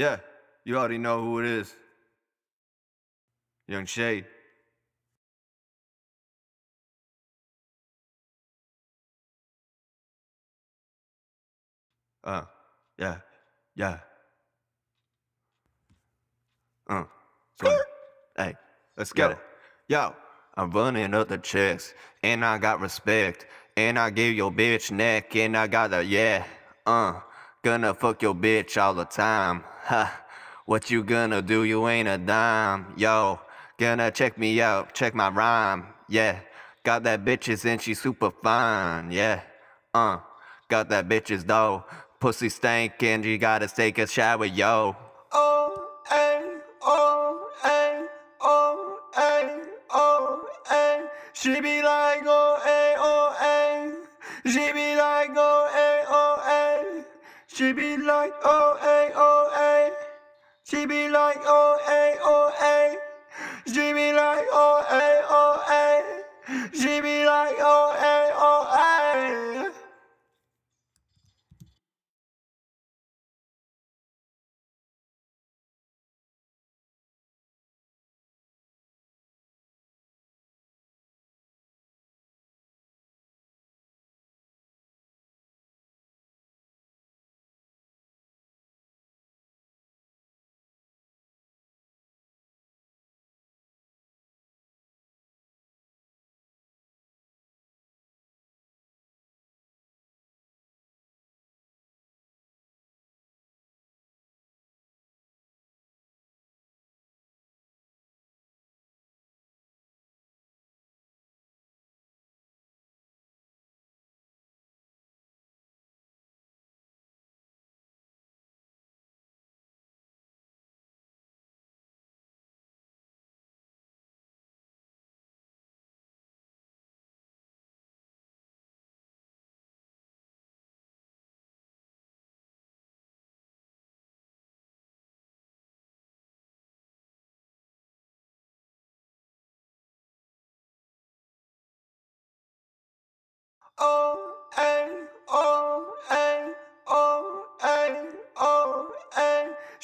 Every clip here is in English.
Yeah, you already know who it is. Young Shade. Uh, yeah, yeah. Uh, so, hey, let's get Yo. it. Yo, I'm running up the checks, and I got respect, and I give your bitch neck, and I got the yeah, uh, gonna fuck your bitch all the time. Ha, what you gonna do? You ain't a dime. Yo, gonna check me out, check my rhyme. Yeah, got that bitches and she super fine. Yeah, uh, got that bitches though. Pussy stank and you gotta take a shower, yo. Oh, ay, oh, ay, oh, ay, oh, ay. She be like, oh, ay, oh, ay. She be like, oh, ay. She be like, oh, ay, oh, ay. She be like, oh,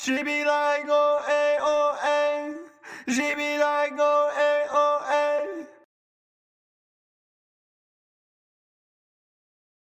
She be like oh O A O A. She be